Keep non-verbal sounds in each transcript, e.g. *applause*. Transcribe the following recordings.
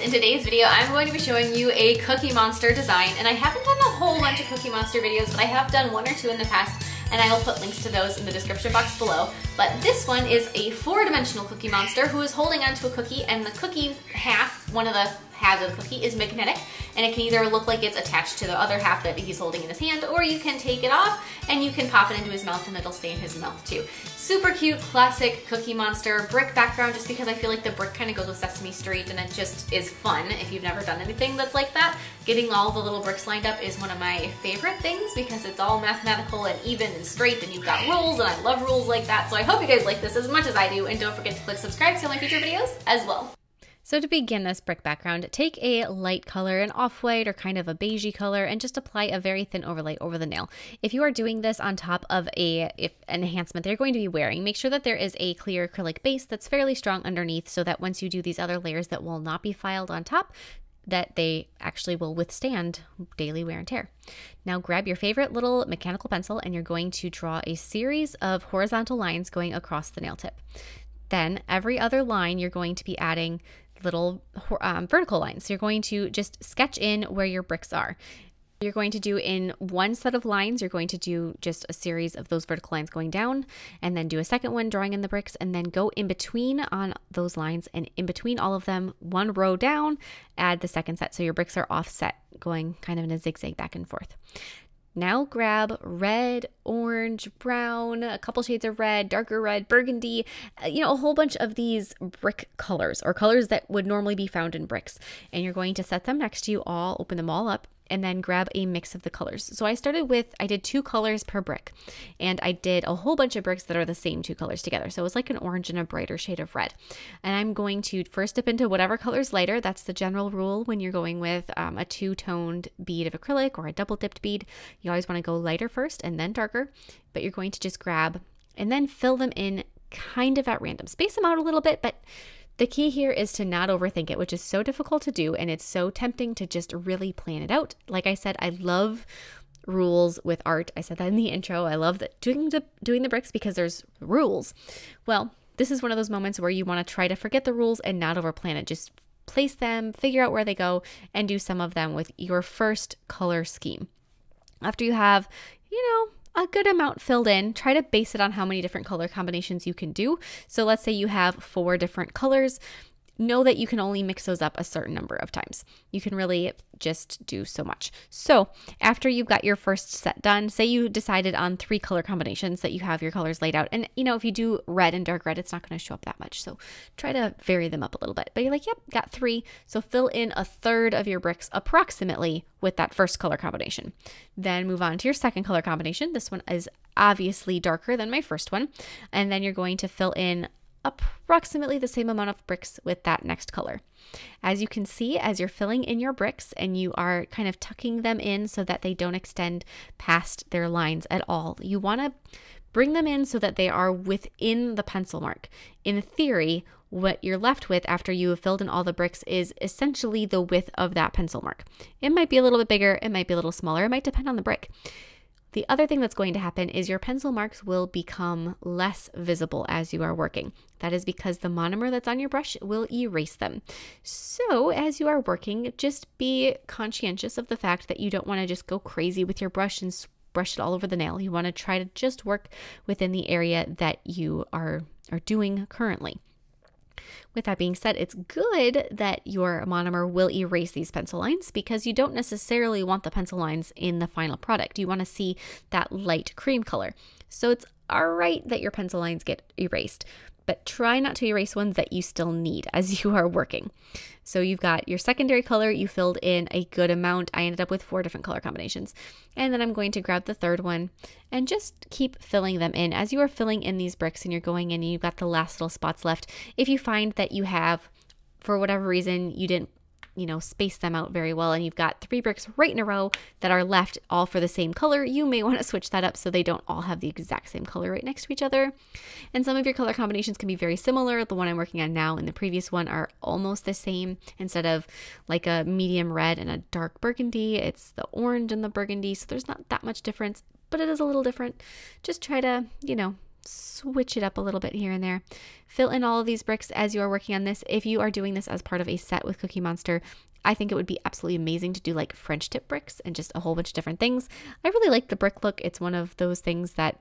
in today's video I'm going to be showing you a Cookie Monster design and I haven't done a whole bunch of Cookie Monster videos but I have done one or two in the past and I will put links to those in the description box below. But this one is a four-dimensional Cookie Monster who is holding onto a cookie and the cookie half, one of the halves of the cookie is magnetic and it can either look like it's attached to the other half that he's holding in his hand or you can take it off and you can pop it into his mouth and it'll stay in his mouth too. Super cute, classic Cookie Monster brick background just because I feel like the brick kind of goes with Sesame Street and it just is fun if you've never done anything that's like that. Getting all the little bricks lined up is one of my favorite things because it's all mathematical and even and straight and you've got rules and I love rules like that. So I hope you guys like this as much as I do and don't forget to click subscribe to my future videos as well. So to begin this brick background, take a light color, an off-white or kind of a beigey color, and just apply a very thin overlay over the nail. If you are doing this on top of a if, an enhancement that you're going to be wearing, make sure that there is a clear acrylic base that's fairly strong underneath so that once you do these other layers that will not be filed on top, that they actually will withstand daily wear and tear. Now grab your favorite little mechanical pencil and you're going to draw a series of horizontal lines going across the nail tip. Then every other line you're going to be adding little um, vertical lines. So you're going to just sketch in where your bricks are. You're going to do in one set of lines, you're going to do just a series of those vertical lines going down, and then do a second one drawing in the bricks, and then go in between on those lines, and in between all of them, one row down, add the second set. So your bricks are offset, going kind of in a zigzag back and forth. Now grab red, orange, brown, a couple shades of red, darker red, burgundy, uh, you know, a whole bunch of these brick colors or colors that would normally be found in bricks. And you're going to set them next to you all, open them all up, and then grab a mix of the colors. So I started with, I did two colors per brick and I did a whole bunch of bricks that are the same two colors together. So it was like an orange and a brighter shade of red. And I'm going to first dip into whatever color's lighter. That's the general rule when you're going with um, a two-toned bead of acrylic or a double dipped bead. You always want to go lighter first and then darker, but you're going to just grab and then fill them in kind of at random. Space them out a little bit, but the key here is to not overthink it, which is so difficult to do, and it's so tempting to just really plan it out. Like I said, I love rules with art. I said that in the intro. I love that doing the doing the bricks because there's rules. Well, this is one of those moments where you want to try to forget the rules and not overplan it. Just place them, figure out where they go, and do some of them with your first color scheme. After you have, you know, a good amount filled in. Try to base it on how many different color combinations you can do. So let's say you have four different colors know that you can only mix those up a certain number of times. You can really just do so much. So, after you've got your first set done, say you decided on three color combinations that you have your colors laid out. And you know, if you do red and dark red, it's not going to show up that much. So, try to vary them up a little bit. But you're like, yep, got three. So, fill in a third of your bricks approximately with that first color combination. Then move on to your second color combination. This one is obviously darker than my first one. And then you're going to fill in approximately the same amount of bricks with that next color. As you can see, as you're filling in your bricks and you are kind of tucking them in so that they don't extend past their lines at all, you want to bring them in so that they are within the pencil mark. In theory, what you're left with after you have filled in all the bricks is essentially the width of that pencil mark. It might be a little bit bigger, it might be a little smaller, it might depend on the brick. The other thing that's going to happen is your pencil marks will become less visible as you are working. That is because the monomer that's on your brush will erase them. So, as you are working, just be conscientious of the fact that you don't want to just go crazy with your brush and brush it all over the nail. You want to try to just work within the area that you are are doing currently. With that being said, it's good that your monomer will erase these pencil lines because you don't necessarily want the pencil lines in the final product. You want to see that light cream color. So it's all right that your pencil lines get erased, but try not to erase ones that you still need as *laughs* you are working. So you've got your secondary color, you filled in a good amount. I ended up with four different color combinations. And then I'm going to grab the third one and just keep filling them in. As you are filling in these bricks and you're going in and you've got the last little spots left, if you find that you have, for whatever reason, you didn't you know, space them out very well and you've got three bricks right in a row that are left all for the same color, you may *laughs* want to switch that up so they don't all have the exact same color right next to each other. And some of your color combinations can be very similar. The one I'm working on now and the previous one are almost the same. Instead of like a medium red and a dark burgundy, it's the orange and the burgundy. So there's not that much difference, but it is a little different. Just try to, you know, switch it up a little bit here and there. Fill in all of these bricks as you are working on this. If you are doing this as part of a set with Cookie Monster, I think it would be absolutely amazing to do like French tip bricks and just a whole bunch of different things. I really like the brick look. It's one of those things that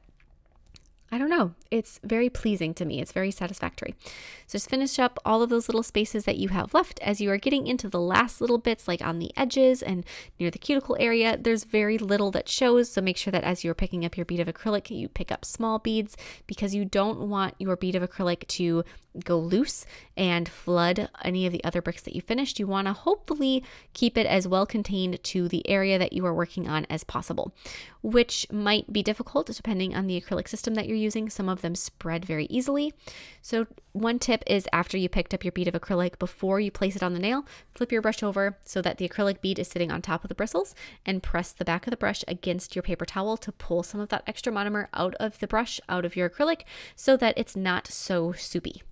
I don't know. It's very pleasing to me. It's very satisfactory. So just finish up all of those little spaces that you have left as you are getting into the last little bits, like on the edges and near the cuticle area. There's very little that shows. So make sure that as you're picking up your bead of acrylic, you pick up small beads because you don't want your bead of acrylic to go loose and flood any of the other bricks that you finished. You want to hopefully keep it as well contained to the area that you are working on as possible, which might be difficult depending on the acrylic system that you're using. Some of them spread very easily. So, one tip is after you picked up your bead of acrylic, before you place it on the nail, flip your brush over so that the acrylic bead is sitting on top of the bristles and press the back of the brush against your paper towel to pull some of that extra monomer out of the brush, out of your acrylic, so that it's not so soupy.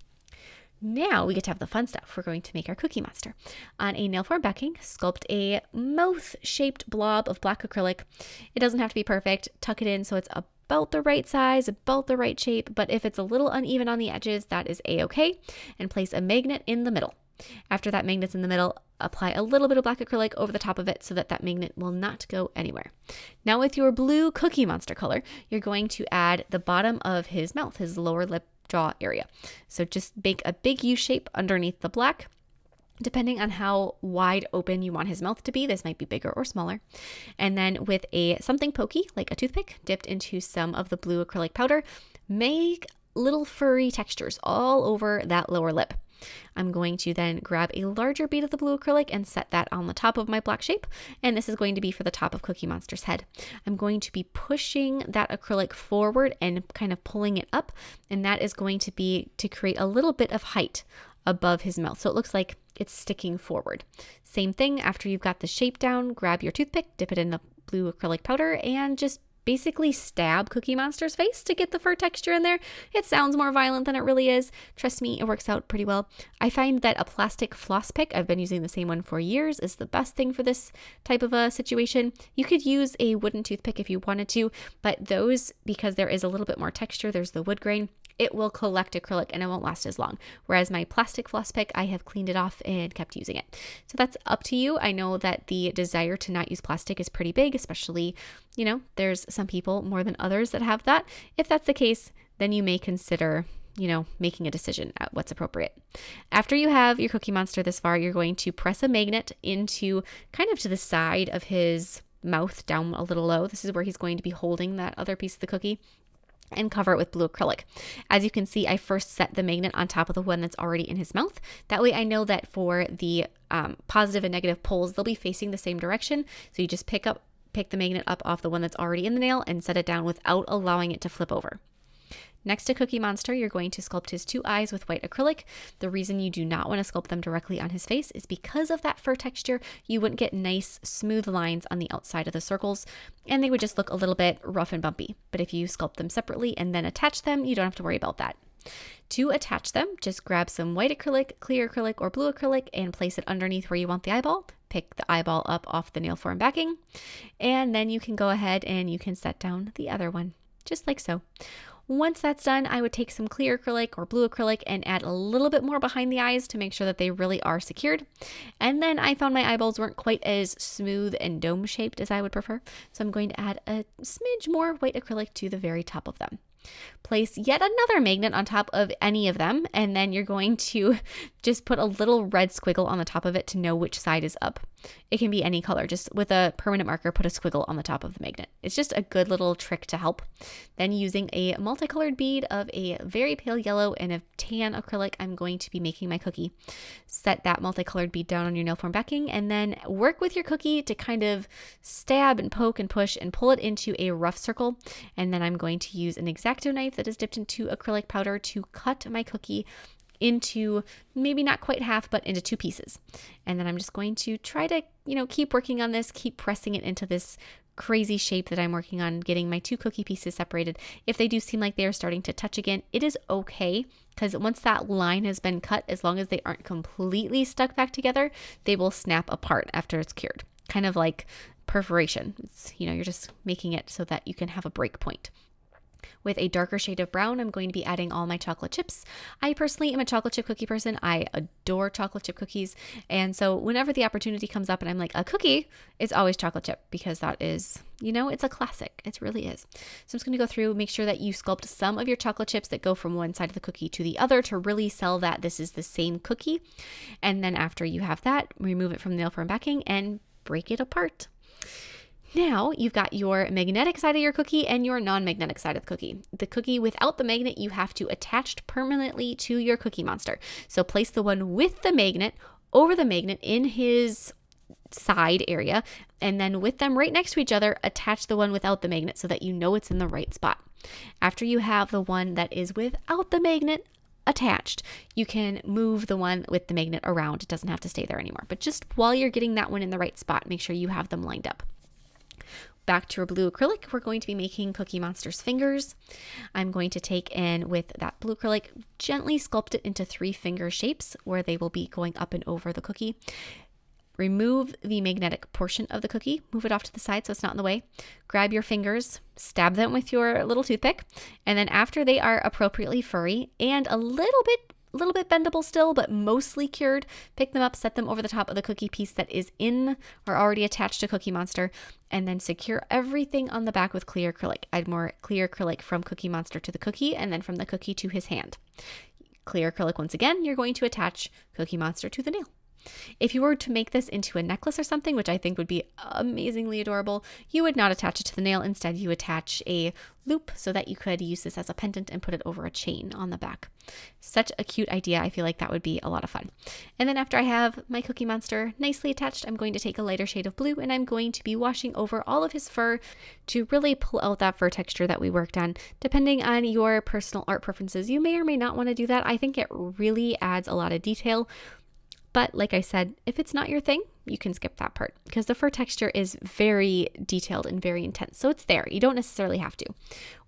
Now we get to have the fun stuff. We're going to make our cookie monster. On a nail form backing, sculpt a mouth shaped blob of black acrylic. It doesn't have to be perfect. Tuck it in so it's about the right size, about the right shape, but if it's a little uneven on the edges, that is a-okay. And place a magnet in the middle. After that magnet's in the middle, apply a little bit of black acrylic over the top of it so that that magnet will not go anywhere. Now with your blue cookie monster color, you're going to add the bottom of his mouth, his lower lip jaw area. So just make a big U shape underneath the black. Depending on how wide open you want his mouth to be, this might be bigger or smaller. And then with a something pokey, like a toothpick, dipped into some of the blue acrylic powder, make little furry textures all over that lower lip. I'm going to then grab a larger bead of the blue acrylic and set that on the top of my black shape. And this is going to be for the top of Cookie Monster's head. I'm going to be pushing that acrylic forward and kind of pulling it up. And that is going to be to create a little bit of height above his mouth. So it looks like it's sticking forward. Same thing after you've got the shape down, grab your toothpick, dip it in the blue acrylic powder, and just basically stab Cookie Monster's face to get the fur texture in there. It sounds more violent than it really is. Trust me, it works out pretty well. I find that a plastic floss pick, I've been using the same one for years, is the best thing for this type of a situation. You could use a wooden toothpick if you wanted to, but those, because there is a little bit more texture, there's the wood grain, it will collect acrylic and it won't last as long. Whereas my plastic floss pick, I have cleaned it off and kept using it. So that's up to you. I know that the desire to not use plastic is pretty big, especially, you know, there's some people more than others that have that. If that's the case, then you may consider you know, making a decision at what's appropriate. After you have your Cookie Monster this far, you're going to press a magnet into kind of to the side of his mouth down a little low. This is where he's going to be holding that other piece of the cookie and cover it with blue acrylic. As you can see, I first set the magnet on top of the one that's already in his mouth. That way I know that for the um, positive and negative poles, they'll be facing the same direction. So you just pick up pick the magnet up off the one that's already in the nail and set it down without allowing it to flip over. Next to Cookie Monster, you're going to sculpt his two eyes with white acrylic. The reason you do not want to sculpt them directly on his face is because of that fur texture, you wouldn't get nice, smooth lines on the outside of the circles, and they would just look a little bit rough and bumpy. But if you sculpt them separately and then attach them, you don't have to worry about that. To attach them, just grab some white acrylic, clear acrylic, or blue acrylic and place it underneath where you want the eyeball. Pick the eyeball up off the nail form backing, and then you can go ahead and you can set down the other one, just like so. Once that's done, I would take some clear acrylic or blue acrylic and add a little bit more behind the eyes to make sure that they really are secured. And then I found my eyeballs weren't quite as smooth and dome shaped as I would prefer, so I'm going to add a smidge more white acrylic to the very top of them. Place yet another magnet on top of any of them, and then you're going to *laughs* just put a little red squiggle on the top of it to know which side is up. It can be any color, just with a permanent marker, put a squiggle on the top of the magnet. It's just a good little trick to help. Then using a multicolored bead of a very pale yellow and a tan acrylic, I'm going to be making my cookie. Set that multicolored bead down on your nail form backing and then work with your cookie to kind of stab and poke and push and pull it into a rough circle. And then I'm going to use an X-Acto knife that is dipped into acrylic powder to cut my cookie into maybe not quite half, but into two pieces. And then I'm just going to try to, you know, keep working on this, keep pressing it into this crazy shape that I'm working on, getting my two cookie pieces separated. If they do seem like they are starting to touch again, it is okay because once that line has been cut, as long as they aren't completely stuck back together, they will snap apart after it's cured. Kind of like perforation. It's, you know, you're just making it so that you can have a break point. With a darker shade of brown, I'm going to be adding all my chocolate chips. I personally am a chocolate chip cookie person. I adore chocolate chip cookies. And so whenever the opportunity comes up and I'm like, a cookie, it's always chocolate chip because that is, you know, it's a classic. It really is. So I'm just going to go through, make sure that you sculpt some of your chocolate chips that go from one side of the cookie to the other to really sell that this is the same cookie. And then after you have that, remove it from the nail form backing and break it apart. Now you've got your magnetic side of your cookie and your non magnetic side of the cookie. The cookie without the magnet you have to attach permanently to your cookie monster. So place the one with the magnet over the magnet in his side area, and then with them right next to each other, attach the one without the magnet so that you know it's in the right spot. After you have the one that is without the magnet attached, you can move the one with the magnet around. It doesn't have to stay there anymore. But just while you're getting that one in the right spot, make sure you have them lined up. Back to our blue acrylic, we're going to be making Cookie Monster's fingers. I'm going to take in with that blue acrylic, gently sculpt it into three finger shapes where they will be going up and over the cookie. Remove the magnetic portion of the cookie, move it off to the side so it's not in the way. Grab your fingers, stab them with your little toothpick, and then after they are appropriately furry and a little bit little bit bendable still, but mostly cured. Pick them up, set them over the top of the cookie piece that is in or already attached to Cookie Monster, and then secure everything on the back with clear acrylic. Add more clear acrylic from Cookie Monster to the cookie, and then from the cookie to his hand. Clear acrylic once again, you're going to attach Cookie Monster to the nail. If you were to make this into a necklace or something, which I think would be amazingly adorable, you would not attach it to the nail. Instead, you attach a loop so that you could use this as a pendant and put it over a chain on the back. Such a cute idea. I feel like that would be a lot of fun. And then after I have my Cookie Monster nicely attached, I'm going to take a lighter shade of blue and I'm going to be washing over all of his fur to really pull out that fur texture that we worked on. Depending on your personal art preferences, you may or may not want to do that. I think it really adds a lot of detail but like I said, if it's not your thing, you can skip that part because the fur texture is very detailed and very intense. So it's there. You don't necessarily have to.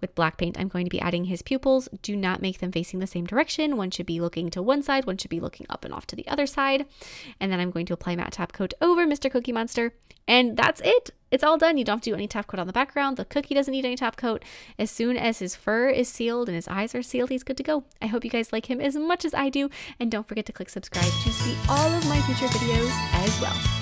With black paint, I'm going to be adding his pupils. Do not make them facing the same direction. One should be looking to one side, one should be looking up and off to the other side. And then I'm going to apply matte top coat over Mr. Cookie Monster. And that's it. It's all done. You don't have to do any top coat on the background. The cookie doesn't need any top coat. As soon as his fur is sealed and his eyes are sealed, he's good to go. I hope you guys like him as much as I do. And don't forget to click subscribe to see all of my future videos as well.